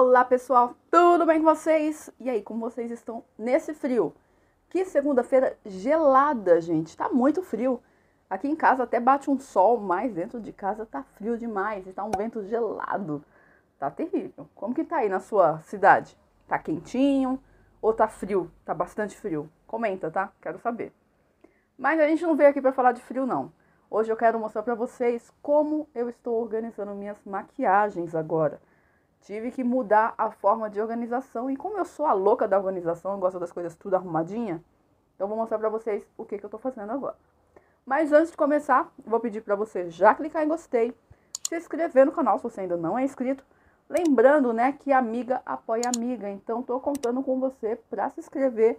Olá pessoal, tudo bem com vocês? E aí, como vocês estão nesse frio? Que segunda-feira gelada, gente, tá muito frio. Aqui em casa até bate um sol, mas dentro de casa tá frio demais e tá um vento gelado. Tá terrível. Como que tá aí na sua cidade? Tá quentinho ou tá frio? Tá bastante frio? Comenta, tá? Quero saber. Mas a gente não veio aqui para falar de frio não. Hoje eu quero mostrar para vocês como eu estou organizando minhas maquiagens agora. Tive que mudar a forma de organização. E como eu sou a louca da organização, eu gosto das coisas tudo arrumadinha, então vou mostrar pra vocês o que, que eu tô fazendo agora. Mas antes de começar, vou pedir para você já clicar em gostei, se inscrever no canal se você ainda não é inscrito. Lembrando, né, que amiga apoia amiga. Então tô contando com você para se inscrever,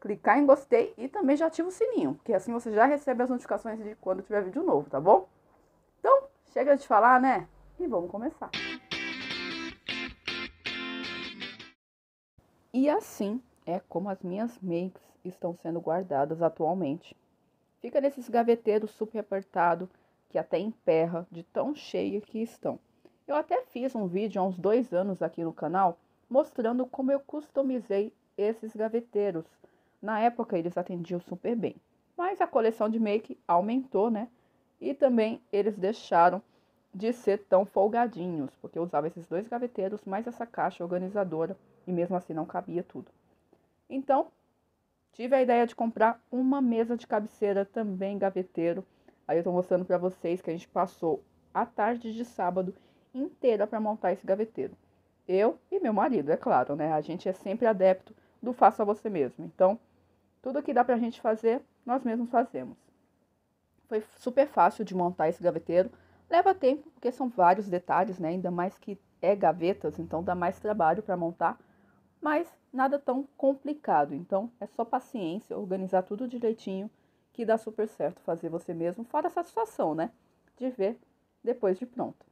clicar em gostei e também já ativa o sininho, porque assim você já recebe as notificações de quando tiver vídeo novo, tá bom? Então, chega de falar, né? E vamos começar. E assim é como as minhas makes estão sendo guardadas atualmente. Fica nesses gaveteiros super apertado que até emperra de tão cheia que estão. Eu até fiz um vídeo há uns dois anos aqui no canal mostrando como eu customizei esses gaveteiros. Na época eles atendiam super bem, mas a coleção de make aumentou, né? E também eles deixaram de ser tão folgadinhos, porque eu usava esses dois gaveteiros mais essa caixa organizadora e mesmo assim não cabia tudo. Então, tive a ideia de comprar uma mesa de cabeceira também gaveteiro. Aí eu tô mostrando para vocês que a gente passou a tarde de sábado inteira para montar esse gaveteiro. Eu e meu marido, é claro, né? A gente é sempre adepto do faça você mesmo. Então, tudo que dá pra gente fazer, nós mesmos fazemos. Foi super fácil de montar esse gaveteiro. Leva tempo, porque são vários detalhes, né? Ainda mais que é gavetas, então dá mais trabalho para montar mas nada tão complicado. Então é só paciência, organizar tudo direitinho que dá super certo fazer você mesmo, fora a satisfação, né? De ver depois de pronto.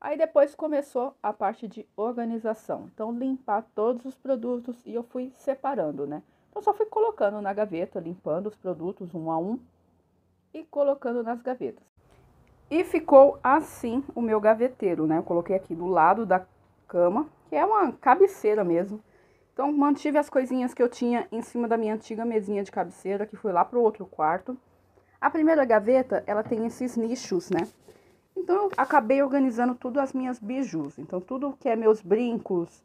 Aí depois começou a parte de organização. Então limpar todos os produtos e eu fui separando, né? Então só fui colocando na gaveta, limpando os produtos um a um e colocando nas gavetas. E ficou assim o meu gaveteiro, né? Eu coloquei aqui do lado da cama, que é uma cabeceira mesmo. Então, mantive as coisinhas que eu tinha em cima da minha antiga mesinha de cabeceira, que foi lá pro outro quarto. A primeira gaveta, ela tem esses nichos, né? Então, eu acabei organizando tudo as minhas bijus. Então, tudo que é meus brincos,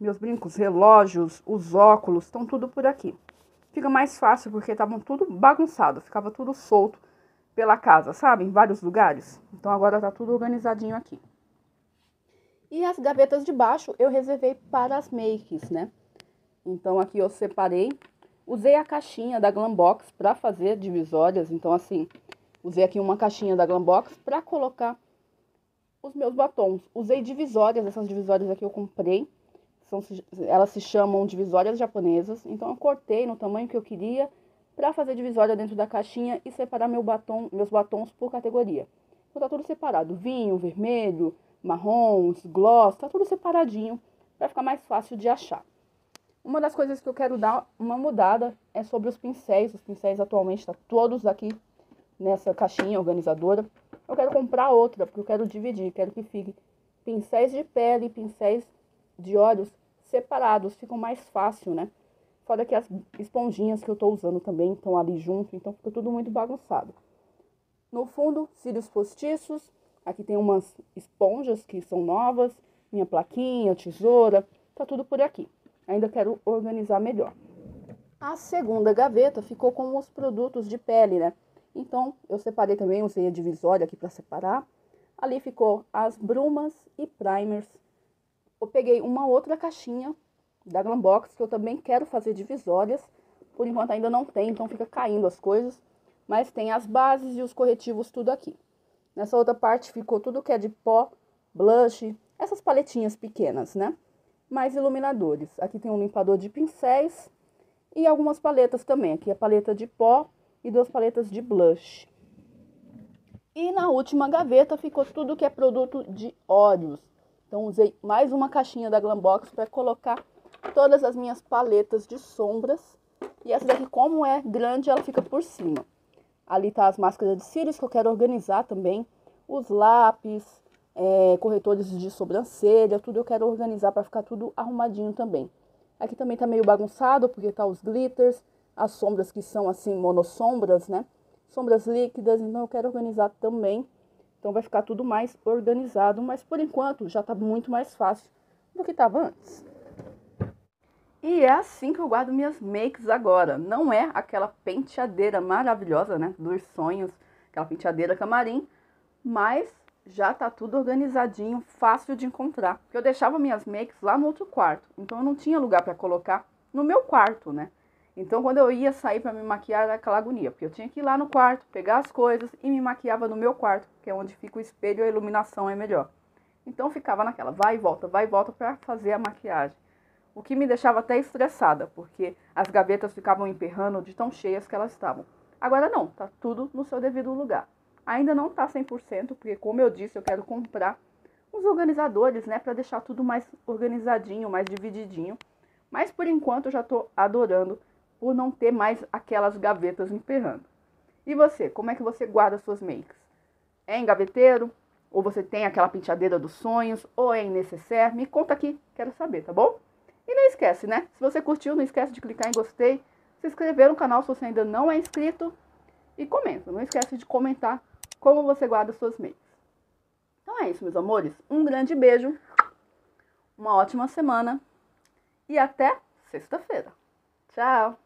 meus brincos, relógios, os óculos, estão tudo por aqui. Fica mais fácil porque estavam tudo bagunçado, ficava tudo solto pela casa, sabe? Em vários lugares. Então, agora tá tudo organizadinho aqui. E as gavetas de baixo eu reservei para as makes, né? Então aqui eu separei. Usei a caixinha da Glambox para fazer divisórias. Então assim, usei aqui uma caixinha da Glambox para colocar os meus batons. Usei divisórias, essas divisórias aqui eu comprei. São, elas se chamam divisórias japonesas. Então eu cortei no tamanho que eu queria para fazer divisória dentro da caixinha e separar meu batom, meus batons por categoria. Então tá tudo separado, vinho, vermelho, marrons, gloss, tá tudo separadinho para ficar mais fácil de achar. Uma das coisas que eu quero dar uma mudada é sobre os pincéis. Os pincéis atualmente estão tá todos aqui nessa caixinha organizadora. Eu quero comprar outra, porque eu quero dividir, quero que fique pincéis de pele e pincéis de olhos separados, ficam mais fácil, né? Fora que as esponjinhas que eu tô usando também estão ali junto, então fica tudo muito bagunçado. No fundo, cílios postiços, Aqui tem umas esponjas que são novas, minha plaquinha, tesoura, tá tudo por aqui. Ainda quero organizar melhor. A segunda gaveta ficou com os produtos de pele, né? Então, eu separei também, usei a divisória aqui para separar. Ali ficou as brumas e primers. Eu peguei uma outra caixinha da Glambox, que eu também quero fazer divisórias. Por enquanto ainda não tem, então fica caindo as coisas. Mas tem as bases e os corretivos tudo aqui. Nessa outra parte ficou tudo que é de pó, blush, essas paletinhas pequenas, né? Mais iluminadores. Aqui tem um limpador de pincéis e algumas paletas também. Aqui a paleta de pó e duas paletas de blush. E na última gaveta ficou tudo que é produto de óleos. Então usei mais uma caixinha da Glambox para colocar todas as minhas paletas de sombras. E essa daqui, como é grande, ela fica por cima. Ali tá as máscaras de cílios que eu quero organizar também. Os lápis, é, corretores de sobrancelha, tudo eu quero organizar para ficar tudo arrumadinho também. Aqui também tá meio bagunçado, porque tá os glitters, as sombras que são assim, monossombras, né? Sombras líquidas, então eu quero organizar também. Então vai ficar tudo mais organizado, mas por enquanto já tá muito mais fácil do que tava antes. E é assim que eu guardo minhas makes agora. Não é aquela penteadeira maravilhosa, né? Dos sonhos, aquela penteadeira camarim, mas já tá tudo organizadinho, fácil de encontrar. Eu deixava minhas makes lá no outro quarto, então eu não tinha lugar para colocar no meu quarto, né? Então quando eu ia sair para me maquiar era aquela agonia, porque eu tinha que ir lá no quarto, pegar as coisas e me maquiava no meu quarto, que é onde fica o espelho e a iluminação é melhor. Então ficava naquela, vai e volta, vai e volta para fazer a maquiagem. O que me deixava até estressada, porque as gavetas ficavam emperrando de tão cheias que elas estavam. Agora não, tá tudo no seu devido lugar. Ainda não tá 100%, porque como eu disse, eu quero comprar uns organizadores, né, para deixar tudo mais organizadinho, mais divididinho. Mas por enquanto eu já tô adorando por não ter mais aquelas gavetas emperrando. E você, como é que você guarda suas makes? É em gaveteiro? Ou você tem aquela penteadeira dos sonhos? Ou é em necessaire? Me conta aqui, quero saber, tá bom? E não esquece, né? Se você curtiu, não esquece de clicar em gostei, se inscrever no canal se você ainda não é inscrito e comenta. Não esquece de comentar como você guarda suas makes. Então é isso, meus amores. Um grande beijo, uma ótima semana e até sexta-feira. Tchau!